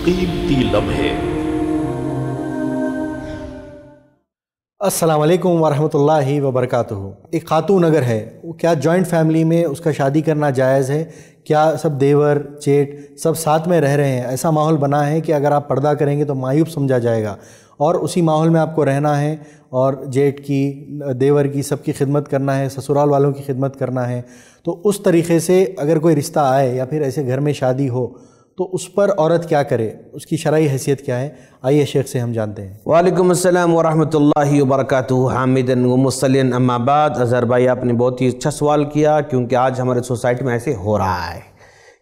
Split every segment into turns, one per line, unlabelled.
कीमती लम्हे।
अस्सलाम वालेकुम वरहमतुल्लाहि एक खातून अगर है क्या जॉइंट फैमिली में उसका शादी करना जायज़ है? क्या सब देवर चेट सब साथ में रह रहे हैं? ऐसा माहौल बना है कि अगर आप पर्दा करेंगे तो मायूब समझा जाएगा। और उसी माहौल में आपको रहना है और जेठ की, देवर की सबकी खिदमत करना है, ससुराल वालों की खिदमत करना है। तो उस तरीके से अगर कोई रिश्ता आए या फिर ऐसे घर में शादी हो तो उस पर औरत क्या करे? उसकी शराइ हैसियत क्या है? आइए शेख से हम जानते हैं।
वालेकुम अस्सलाम वरहमतुल्लाहि वबरकातुहू। हामिदन मुसलिन अम्माबाद अज़हर भाई, आपने बहुत ही अच्छा सवाल किया क्योंकि आज हमारे सोसाइटी में ऐसे हो रहा है।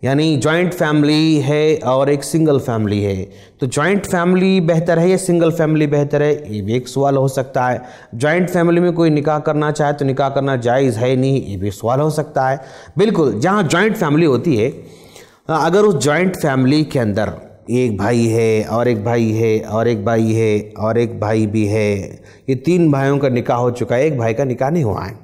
यानी जॉइंट फैमिली है और एक सिंगल फैमिली है। तो जॉइंट फैमिली बेहतर है या सिंगल फैमिली बेहतर है? ये भी एक सवाल हो सकता है। जॉइंट फैमिली में कोई निकाह करना चाहे तो निकाह करना जायज़ है नहीं, ये भी सवाल हो सकता है। बिल्कुल, जहाँ जॉइंट फैमिली होती है अगर उस जॉइंट फैमिली के अंदर एक भाई है, और एक भाई है, और एक भाई है, और एक भाई भी है, ये तीन भाइयों का निकाह हो चुका है, एक भाई का निकाह नहीं हुआ है।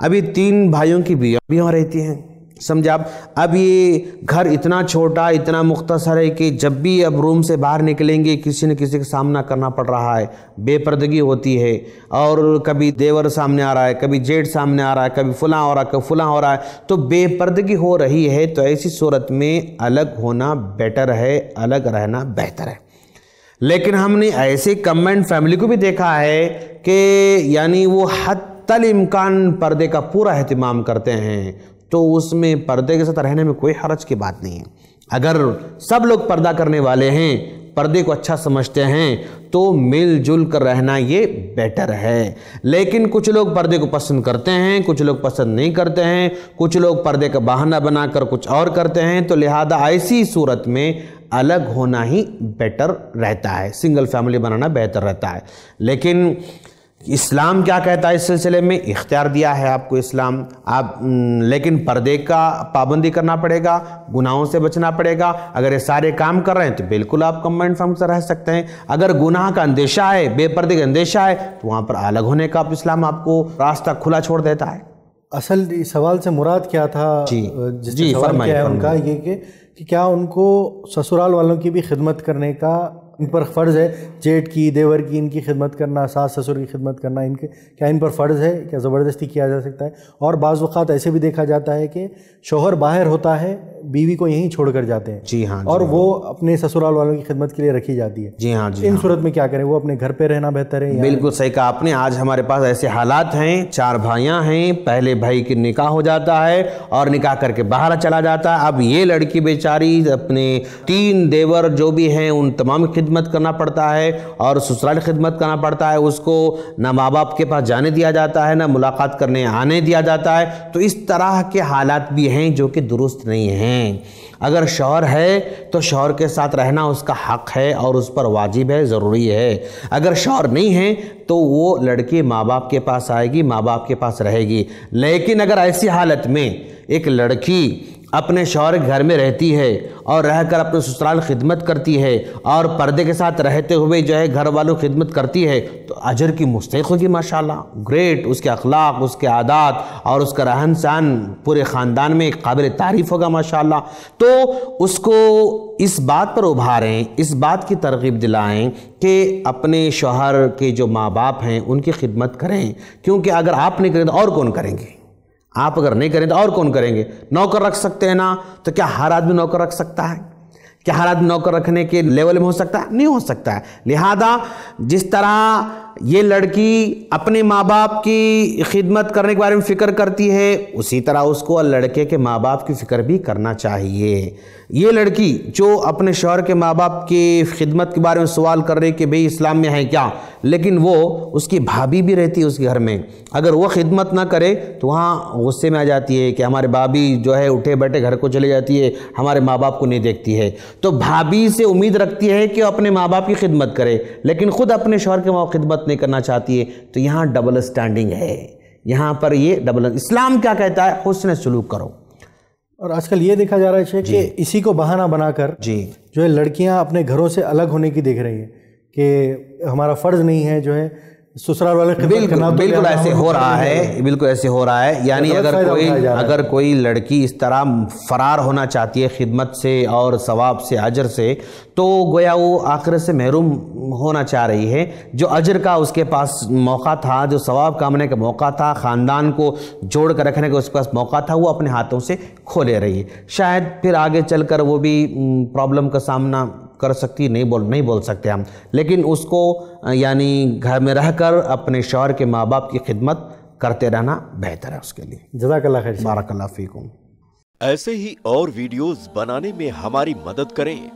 अभी तीन भाइयों की वहाँ रहती हैं। समझा अब ये घर इतना छोटा, इतना मुख्तसर है कि जब भी अब रूम से बाहर निकलेंगे, किसी न किसी का सामना करना पड़ रहा है। बेपर्दगी होती है। और कभी देवर सामने आ रहा है, कभी जेठ सामने आ रहा है, कभी फुला हो रहा है, कभी फुला हो रहा है। तो बेपर्दगी हो रही है तो ऐसी सूरत में अलग होना बेटर है, अलग रहना बेहतर है। लेकिन हमने ऐसे कमेंट फैमिली को भी देखा है कि यानी वो हद तल इम्कान पर्दे का पूरा अहतमाम करते हैं। तो उसमें पर्दे के साथ रहने में कोई हरज की बात नहीं है। अगर सब लोग पर्दा करने वाले हैं, पर्दे को अच्छा समझते हैं तो मिलजुल कर रहना ये बेटर है। लेकिन कुछ लोग पर्दे को पसंद करते हैं, कुछ लोग पसंद नहीं करते हैं, कुछ लोग पर्दे का बहाना बनाकर कुछ और करते हैं तो लिहाजा ऐसी सूरत में अलग होना ही बेटर रहता है। सिंगल फैमिली बनाना बेहतर रहता है। लेकिन इस्लाम क्या कहता है इस सिलसिले में? इख्तियार दिया है आपको इस्लाम। आप लेकिन पर्दे का पाबंदी करना पड़ेगा गुनाहों से बचना पड़ेगा। अगर ये सारे काम कर रहे हैं तो बिल्कुल आप कम्बाइंड फॉर्म से रह सकते हैं। अगर गुनाह का अंदेशा है बेपर्दे का अंदेशा है तो वहाँ पर अलग होने का आप इस्लाम आपको रास्ता खुला छोड़ देता है।
असल सवाल से मुराद क्या था?
जी।
जी है उनका ये कि क्या उनको ससुराल वालों की भी खिदमत करने का, इन पर फ़र्ज़ है? जेठ की, देवर की इनकी खिदमत करना, सास ससुर की खिदमत करना, इनके, क्या इन पर फ़र्ज़ है? क्या ज़बरदस्ती किया जा सकता है? और बाज़ ऐसे भी देखा जाता है कि शोहर बाहर होता है बीवी को यहीं छोड़ कर जाते हैं।
जी हाँ
और
जी
वो अपने ससुराल वालों की खिदमत के लिए रखी जाती है।
जी हाँ जी
इन
हाँ।
सूरत में क्या करें? वो अपने घर पे रहना बेहतर है
बिल्कुल सही कहा आपने। आज हमारे पास ऐसे हालात हैं चार भाइयाँ हैं पहले भाई की निकाह हो जाता है और निकाह करके बाहर चला जाता है। अब ये लड़की बेचारी अपने तीन देवर जो भी हैं उन तमाम खिदमत करना पड़ता है और ससुराल खिदमत करना पड़ता है। उसको ना माँ बाप के पास जाने दिया जाता है ना मुलाकात करने आने दिया जाता है। तो इस तरह के हालात भी हैं जो कि दुरुस्त नहीं हैं। अगर शौहर है तो शौहर के साथ रहना उसका हक है और उस पर वाजिब है, ज़रूरी है। अगर शौहर नहीं है तो वो लड़की माँ बाप के पास आएगी माँ बाप के पास रहेगी। लेकिन अगर ऐसी हालत में एक लड़की अपने शौहर घर में रहती है और रहकर अपने ससुराल खिदमत करती है और पर्दे के साथ रहते हुए जो है घर वालों खिदमत करती है तो अजर की मुस्तक होगी, माशाल्लाह। ग्रेट उसके अखलाक, उसके आदात और उसका रहन सहन पूरे ख़ानदान में काबिल तारीफ़ होगा, माशाल्लाह। तो उसको इस बात पर उभारें, इस बात की तरगीब दिलाएँ कि अपने शोहर के जो माँ बाप हैं, उनकी खिदमत करें, क्योंकि अगर आप नहीं करें तो और कौन करेंगे? आप अगर नहीं करें तो और कौन करेंगे? नौकर रख सकते हैं ना? तो क्या हर आदमी नौकर रख सकता है? क्या हर आदमी नौकर रखने के लेवल में हो सकता है? नहीं हो सकता है। लिहाजा जिस तरह ये लड़की अपने माँ बाप की खिदमत करने के बारे में फ़िक्र करती है, उसी तरह उसको लड़के के माँ बाप की फ़िक्र भी करना चाहिए। ये लड़की जो अपने शौहर के माँ बाप की खिदमत के बारे में सवाल कर रही है कि भाई इस्लाम में है क्या? लेकिन वो उसकी भाभी भी रहती है उसके घर में। अगर वो खिदमत ना करे तो वहाँ गुस्से में आ जाती है कि हमारे भाभी जो है उठे बैठे घर को चले जाती है, हमारे माँ बाप को नहीं देखती है। तो भाभी से उम्मीद रखती है कि वो अपने माँ बाप की खिदमत करे, लेकिन खुद अपने शौहर के माँ खिदमत नहीं करना चाहती है तो यहाँ डबल स्टैंडिंग है। यहाँ पर ये डबल इस्लाम क्या कहता है? हुसन सलूक करो।
और आजकल ये देखा जा रहा है शेख कि इसी को बहाना बनाकर
जी।
जो है लड़कियाँ अपने घरों से अलग होने की देख रही है कि हमारा फ़र्ज़ नहीं है जो है ससुराल वाले
बिल्कुल बिल्कुल ऐसे हो रहा है बिल्कुल ऐसे हो रहा है। यानी अगर कोई। अगर कोई लड़की इस तरह फरार होना चाहती है खिदमत से और सवाब से अजर से तो गोया वो आखिरत से महरूम होना चाह रही है। जो अजर का उसके पास मौका था जो सवाब कामने का मौका था ख़ानदान को जोड़ कर रखने का उसके पास मौका था वो अपने हाथों से खो ले रही है। शायद फिर आगे चलकर वो भी प्रॉब्लम का सामना कर सकती नहीं बोल नहीं बोल सकते हम। लेकिन उसको यानी घर में रहकर अपने शौहर के माँ बाप की खिदमत करते रहना बेहतर है उसके लिए।
जजाकल्ला खैर
बारकल्ला फीकुम।
ऐसे ही और वीडियोस बनाने में हमारी मदद करें।